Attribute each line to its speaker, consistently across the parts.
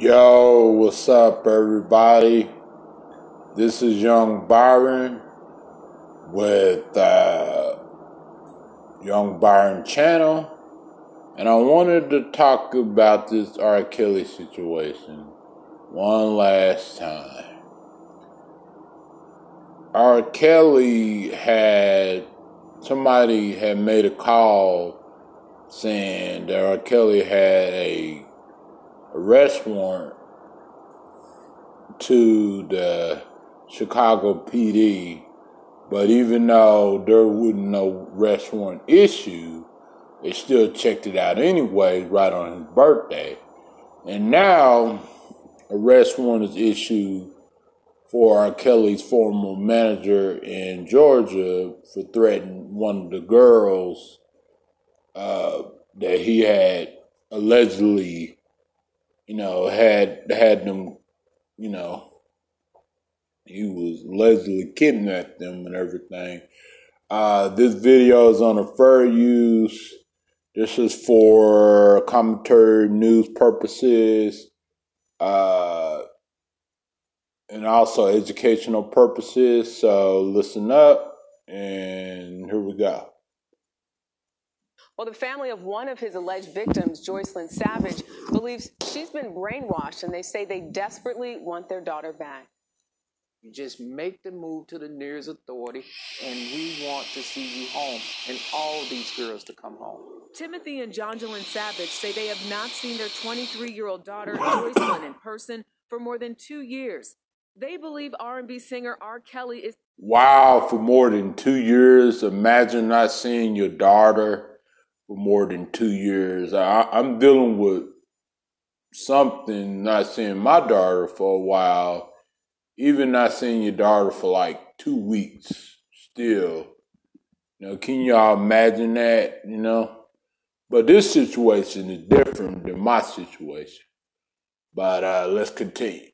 Speaker 1: Yo, what's up, everybody? This is Young Byron with uh, Young Byron Channel, and I wanted to talk about this R. Kelly situation one last time. R. Kelly had somebody had made a call saying that R. Kelly had a arrest warrant to the Chicago PD, but even though there wasn't no arrest warrant issue, they still checked it out anyway, right on his birthday. And now, arrest warrant is issued for R. Kelly's former manager in Georgia for threatening one of the girls uh, that he had allegedly you know, had had them, you know, he was allegedly kidnapped them and everything. Uh, this video is on a fair use. This is for commentary news purposes, uh, and also educational purposes. So listen up, and here we go.
Speaker 2: Well, the family of one of his alleged victims, Joycelyn Savage, believes she's been brainwashed, and they say they desperately want their daughter back.
Speaker 3: You just make the move to the nearest authority, and we want to see you home and all these girls to come home.
Speaker 2: Timothy and Jonjelyn Savage say they have not seen their 23 year old daughter, Joycelyn, in person for more than two years. They believe R&B singer R. Kelly is.
Speaker 1: Wow, for more than two years. Imagine not seeing your daughter for more than two years. I, I'm dealing with something, not seeing my daughter for a while, even not seeing your daughter for like two weeks still. You know, can y'all imagine that, you know? But this situation is different than my situation. But uh, let's continue.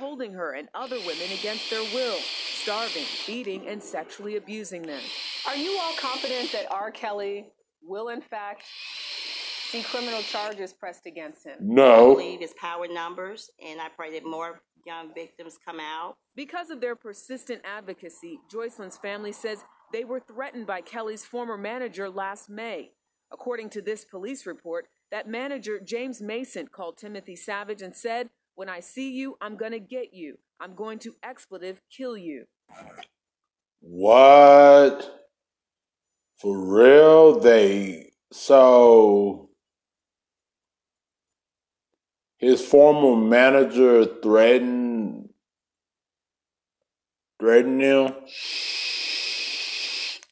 Speaker 2: Holding her and other women against their will, starving, beating, and sexually abusing them. Are you all confident that R. Kelly will in fact see criminal charges pressed against him?
Speaker 1: No.
Speaker 4: I believe his power numbers, and I pray that more young victims come out.
Speaker 2: Because of their persistent advocacy, Joycelyn's family says they were threatened by Kelly's former manager last May. According to this police report, that manager, James Mason, called Timothy Savage and said, When I see you, I'm going to get you. I'm going to expletive kill you.
Speaker 1: What? For real, they so his former manager threatened threatened him.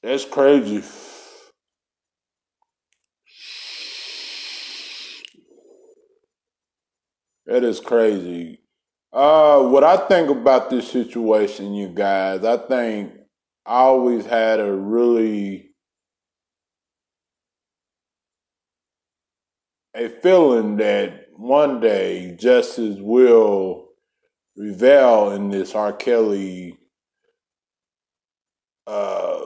Speaker 1: That's crazy. That is crazy. Uh, what I think about this situation, you guys, I think I always had a really a feeling that one day justice will prevail in this R. Kelly uh,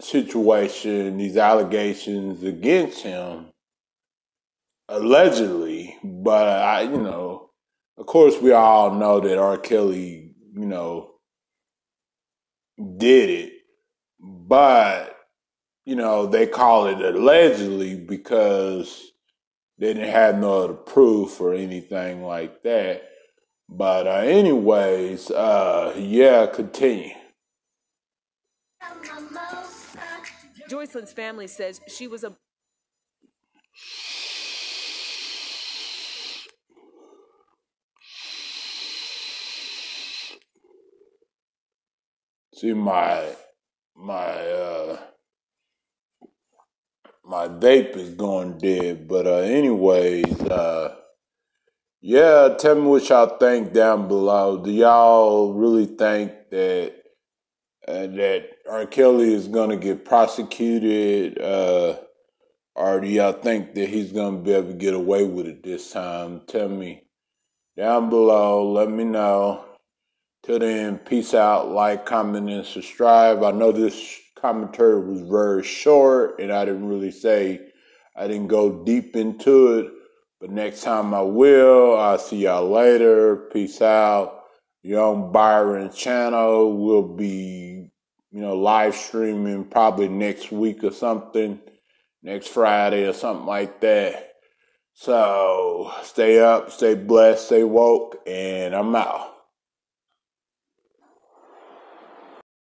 Speaker 1: situation, these allegations against him, allegedly. But I, you know, of course, we all know that R. Kelly, you know, did it, but you know, they call it allegedly because they didn't have no other proof or anything like that. But uh, anyways, uh, yeah, continue.
Speaker 2: Joycelyn's family says she was a
Speaker 1: See my my uh my vape is going dead. But uh, anyways, uh, yeah, tell me what y'all think down below. Do y'all really think that uh, that R. Kelly is gonna get prosecuted, uh, or do y'all think that he's gonna be able to get away with it this time? Tell me down below. Let me know. Till then, peace out. Like, comment, and subscribe. I know this commentary was very short and I didn't really say, I didn't go deep into it. But next time I will, I'll see y'all later. Peace out. Young Byron channel will be, you know, live streaming probably next week or something, next Friday or something like that. So stay up, stay blessed, stay woke, and I'm out.